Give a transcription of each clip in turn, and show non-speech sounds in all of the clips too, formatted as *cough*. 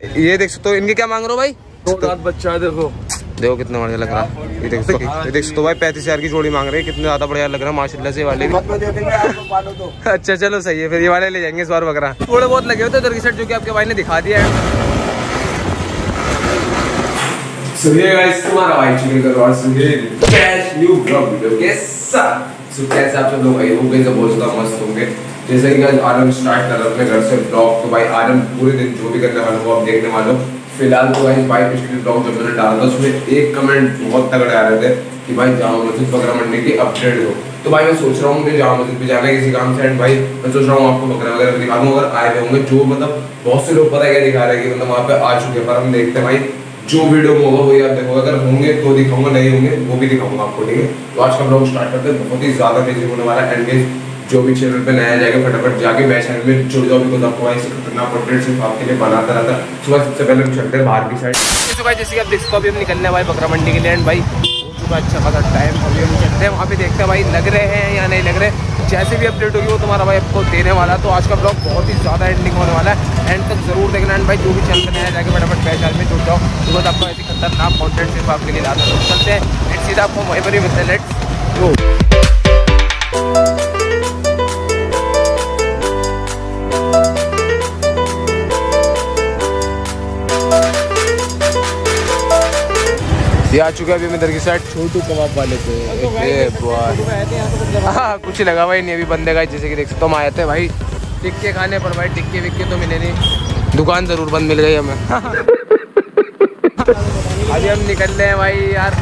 ये देख सकते हो इनके क्या मांग रहे हो भाई? दो दांत बच्चा है देखो। देखो कितना बढ़िया लग रहा। है ये देख सकते हो ये देख सकते हो भाई पैंतीस हज़ार की जोड़ी मांग रहे हैं कितने ज़्यादा बढ़िया लग रहा है माशाल्लाह से वाले। *laughs* अच्छा चलो सही है फिर ये वाले ले जाएँगे इस बार बकरा। थोड़े बहुत लगे होते उधर की साइड जो कि आपके भाई ने दिखा दिया है। So guys, तुम्हारा भाई चुके कर और सुन कैश न्यू ब्लॉग वीडियो के साथ सो कैसे आप सब लोग भाई होंगे तो बहुत ज़्यादा मस्त होंगे। जैसे कि आज आरम स्टार्ट कर रहा हूँ अपने घर से ब्लॉग तो भाई आरम पूरे दिन जो भी करने वाला हूँ आप देखने वाले हो। फ़िलहाल तो भाई भाई पिछले ब्लॉग जब मैंने डाला था, उसमें एक कमेंट बहुत तगड़े आ रहे थे कि भाई जामा मस्जिद बकरा मंडी की अपडेट दो तो भाई मैं सोच रहा हूँ मुझे जामा मस्जिद पे जाना है किसी काम से एंड भाई मैं सोच रहा हूँ आपको बकरा वगैरह दिखा दूँ, अगर आए हुए होंगे, जो मतलब बहुत से लोग पता क्या दिखा रहे हैं कि मतलब वहाँ पे आ चुके हैं, पर हम देखते हैं भाई जो वीडियो में होगा वही आप देखो अगर होंगे तो दिखाऊँगा, नहीं होंगे, वो भी दिखाऊँगा आपको, ठीक है? तो आज का ब्लॉग स्टार्ट करते हैं। बहुत ही ज़्यादा बिज़ी होने वाला है। एंड जो भी चैनल पे नया जाएगा, फटाफट जाके मैं चैनल में जुड़ जाओ बिकॉज़ आपको ऐसे खतरनाक कंटेंट सिर्फ़ आपके लिए बनाता रहता है। सुबह सबसे पहले हम चलते हैं बाहर की साइड जैसे कि आप देख अभी हम निकलने वाले बकरा मंडी के लिए एंड भाई चुका अच्छा खासा टाइम अभी हम चलते हैं, वहाँ पे देखते हैं भाई, लग रहे हैं या नहीं लग रहे। जैसे भी अपडेट होगी, वो तुम्हारा भाई आपको देने वाला तो आज का ब्लॉग बहुत ही ज़्यादा एंडिंग होने वाला है। एंड तक ज़रूर देखना एंड भाई, जो भी चलते हैं जाएगा फटाफट पैसे आदमी जुट जाओ। बिकॉज़ आपको ऐसी खतरनाक कॉन्टेंट सिर्फ़ आपके लिए लाता है। चलते हैं एंड सीधा आपको वहीं पर ही मिलते हैं। लेट्स ये आ चुका है अभी हम इधर की साइड छोटू कबाब वाले पे। ए बॉय हाँ कुछ लगा हुआ ही नहीं अभी बंदे का जैसे कि देख सकते हम आए थे भाई। टिक्के खाने पर भाई टिक्के विक्के तो मिले नहीं। दुकान ज़रूर बंद मिल गई हमें। *laughs* अभी हम निकल रहे हैं भाई यार।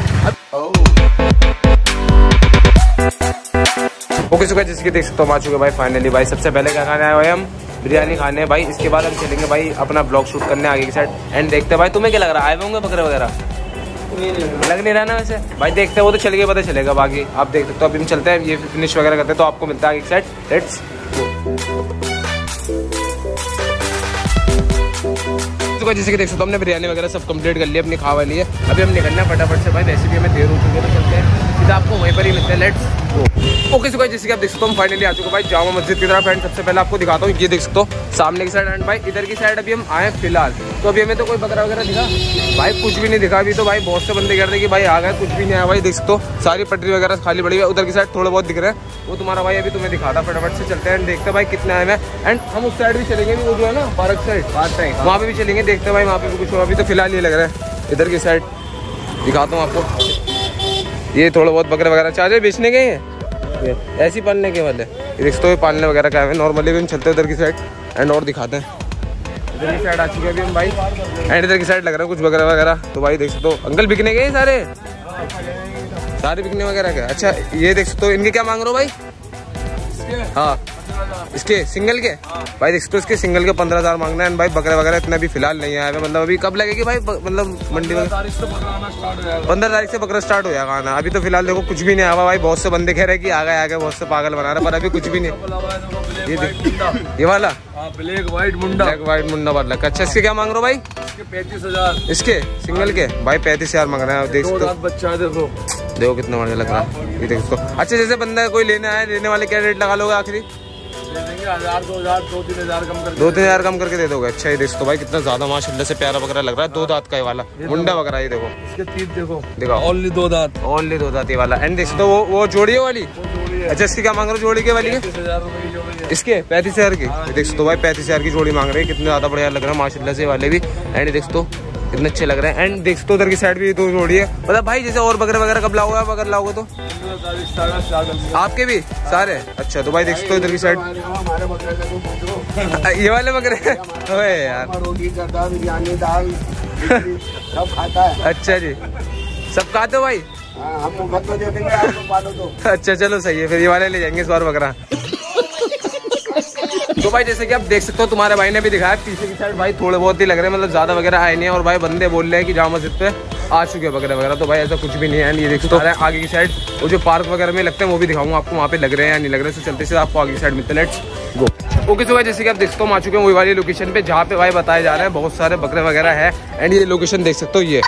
ओके सुखा जैसे कि देख सकते हो हम आ चुके भाई फाइनली भाई। सबसे पहले क्या खाने आए हुए हम? बिरयानी खाने। भाई इसके बाद हम चलेंगे भाई अपना ब्लॉग शूट करने आगे की साइड एंड देखते हैं भाई तुम्हें क्या लग रहा है? आए होंगे बकरे वगैरह? लग नहीं रहा ना वैसे। भाई देखते हैं, वो तो चल गया, पता चलेगा बाकी आप देख सकते हो अभी हम चलते हैं, ये फिनिश वगैरह करते हैं तो आपको मिलता है एक सेट लेट्स तो जैसे कि देख सकते हो, हमने बिरयानी वगैरह सब कंप्लीट कर लिया अपनी खावा लिए अभी हम निकलना फटाफट से, भाई रेसिपी हमें देर हो चुकी है तो चलते हैं। सीधा आपको वहीं पर ही मिलते हैं। लेट्स ओके सो जैसे कि आप देख सकते हो हम फाइनली आ चुके भाई जामा मस्जिद की तरफ़ एंड सबसे पहले आपको दिखाता हूँ। ये देख सकते हो सामने की साइड एंड भाई इधर की साइड अभी हम आए फ़िलहाल। तो अभी हमें तो कोई बकरा वगैरह दिखा? भाई कुछ भी नहीं दिखा अभी तो। भाई बहुत से बंदे कह रहे थे कि भाई आ गए कुछ भी नहीं आया। भाई देख सकते हो सारी पटरी वगैरह खाली पड़ी है। उधर की साइड थोड़े बहुत दिख रहे हैं। वो तुम्हारा भाई अभी तुम्हें दिखाता फटाफट से चलते हैं देखते भाई कितने आए हैं। एंड हम उस साइड भी चलेंगे वो जो है ना पार्क साइड पार्क साइड वहाँ पे भी चलेंगे देखते हैं भाई वहाँ पे भी कुछ अभी तो फ़िलहाल ये लग रहा है। इधर की साइड दिखाता हूँ आपको। ये थोड़ा बहुत बकरे वगैरह चाहे बेचने गए हैं? ऐसे पालने के वाले रिश्तों सकते पालने वगैरह का है। नॉर्मली भी हम चलते हैं उधर की साइड एंड और दिखाते हैं। इधर की साइड आ चुके हैं अभी हम भाई। एंड इधर की साइड लग रहा है कुछ बकरे वगैरह। तो भाई देख सकते हो अंकल बिकने गए सारे? सारे बिकने वगैरह के अच्छा ये देख सकते हो इनके क्या मांग रहे हो भाई? हाँ। इसके सिंगल के? भाई देख सकते हो इसके सिंगल के पंद्रह हज़ार मांगना है भाई बकरे वगैरह इतना अभी फ़िलहाल नहीं आया मतलब अभी कब लगेगी भाई मतलब मंडी में? पंद्रह तारीख से बकरा स्टार्ट हो जाएगा। आना। अभी तो फ़िलहाल देखो कुछ भी नहीं आवा भाई बहुत से बंदे कह रहे हैं कि आ गए आ गए बहुत से पागल बना रहे पर अभी कुछ भी नहीं। ये ये वाला? ब्लैक व्हाइट मुंडा। ब्लैक व्हाइट मुंडा अच्छा इसके क्या मांग रहे हो भाई? पैंतीस हज़ार। इसके? सिंगल के? भाई पैंतीस हज़ार मांग रहे हैं देख सकते हो। बच्चा देखो। देखो कितना बढ़िया लग रहा है। ये देख सकते अच्छा जैसे बंदा कोई लेने आए लेने वाले क्या रेट लगा लोगे आखिरी? हज़ार दो हज़ार दो तीन हज़ार कम कर दो तीन हज़ार कम करके दे दोगे। अच्छा ये देख हो भाई कितना ज़्यादा माशाल्लाह से प्यारा वगैरह लग रहा है। दो दांत का ये वाला मुंडा वगैरह ये देखो। इसके तीन देखो। ओनली दो दांत। ओनली दो दांत ये वाला। एंड देख वो वो जोड़ी है वाली है। अच्छा इसकी क्या मांग रहे हो जोड़ी के वाली है की है। इसके? पैंतीस हज़ार की? ये देख हो भाई पैंतीस हज़ार की जोड़ी मांग रहे हैं। कितने ज़्यादा बढ़िया लग रहा है माशाला से वाले भी। एंड देख सकते कितने अच्छे लग रहे हैं। एंड देख हो उधर की साइड भी दो जोड़ी है। मतलब भाई, जैसे और बकरे वगैरह कब लाओगे आप? अगर लाओगे तो? आपके भी? सारे? अच्छा तो भाई देख हो इधर की साइड तो *laughs* ये वाले बकरे? यार। सब खाता है अच्छा जी। सब खाते हो भाई? हम मुफ़्त में दे देंगे आपको पालो तो अच्छा चलो सही है, फिर ये वाले ले जाएँगे इस बार बकरा। *laughs* तो भाई जैसे कि आप देख सकते हो, तुम्हारे भाई ने भी दिखाया, पीछे की साइड भाई थोड़े बहुत ही लग रहे हैं मतलब ज़्यादा वगैरह आए नहीं है, और भाई बंदे बोल रहे हैं कि जामा मस्जिद पे आ चुके हैं वगैरह वगैरह तो भाई ऐसा कुछ भी नहीं है। ये देख सकते हो आगे की साइड वो जो पार्क वगैरह में लगते हैं, वो भी दिखाऊँगा आपको, वहाँ पे लग रहे हैं या नहीं लग रहे हैं तो चलते से आपको आगे की साइड मिलते लेट्स गो ओके सो भाई जैसे कि आप देख सकते हो आ चुके हैं वही वाली लोकेशन पे, जहाँ पे भाई बताए जा रहे हैं, बहुत सारे बकरे वगैरह है। एंड ये लोकेशन देख सकते हो, ये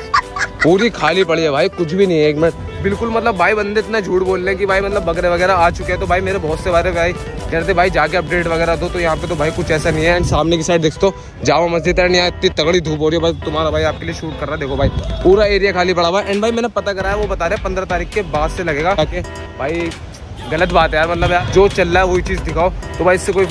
पूरी खाली पड़ी है भाई, कुछ भी नहीं है, एक मिनट। बिल्कुल मतलब भाई बंदे इतना झूठ बोल रहे हैं कि भाई मतलब बकरे वगैरह आ चुके हैं तो भाई मेरे बहुत से बारे भाई कह रहे थे, भाई, जाके अपडेट वगैरह दो तो यहाँ पे तो भाई कुछ ऐसा नहीं है. एंड सामने की साइड देखो जामा मस्जिद है, यहाँ इतनी तगड़ी धूप हो रही है तुम्हारा भाई आपके लिए शूट कर रहा है। देखो भाई, पूरा एरिया खाली पड़ा हुआ है। एंड भाई, मैंने पता करा है, वो बता रहे पंद्रह तारीख के बाद से लगेगा। भाई, गलत बात है यार मतलब यार, जो चल रहा है, वही चीज़ दिखाओ। तो भाई, इससे कोई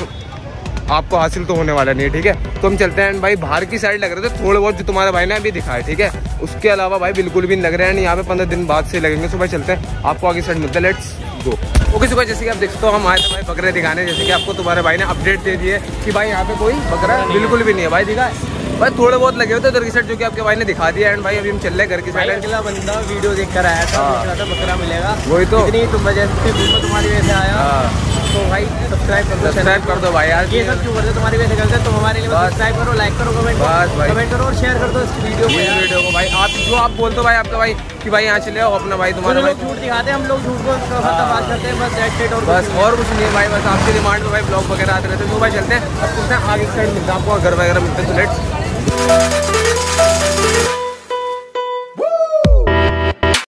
आपको हासिल तो होने वाला नहीं है, ठीक है? तो हम चलते हैं भाई बाहर की साइड लग रहे थे थोड़े बहुत जो तुम्हारे भाई ने अभी दिखाए ठीक है? उसके अलावा भाई बिल्कुल भी नहीं लग रहे हैं यहाँ पे पंद्रह दिन बाद से लगेंगे तो भाई चलते हैं। आपको आगे साइड मिलते हैं लेट्स गो ओके सुबह जैसे कि आप देखते हो हम आए थे भाई बकरे दिखाने जैसे कि आपको तुम्हारे भाई ने अपडेट दे दिए कि भाई यहाँ पे कोई बकरा बिल्कुल भी नहीं है भाई दिखा। भाई थोड़े बहुत लगे हुए थे उधर की साइड जो कि आपके भाई ने दिखा दिया एंड भाई अभी हम चल रहे घर की साइड अगला बंदा वीडियो देख कर आया था हाँ। था बकरा मिलेगा। वही तो। इतनी तुम वजह से तुम्हारी वजह से आया। हाँ। तो भाई सब्सक्राइब कर दो सब्सक्राइब कर दो भाई यार। ये सब क्यों करते हो? तुम्हारी वजह से करते तुम हमारे लिए सब्सक्राइब करो लाइक करो कमेंट बस भाई। कमेंट करो और शेयर कर दो इस वीडियो को। वीडियो को भाई आप जो आप बोलते हो भाई आपका भाई कि भाई यहाँ चले आओ अपना भाई तुम्हारा लोग झूठ दिखाते हैं हम लोग झूठ को बात करते हैं बस और बस कुछ नहीं। और कुछ नहीं है भाई बस आपके डिमांड में भाई ब्लॉग वगैरह आते रहते हैं। तो भाई चलते हैं अब कुछ आगे साइड मिलते हैं आपको घर वगैरह मिलते हैं तो लेट्स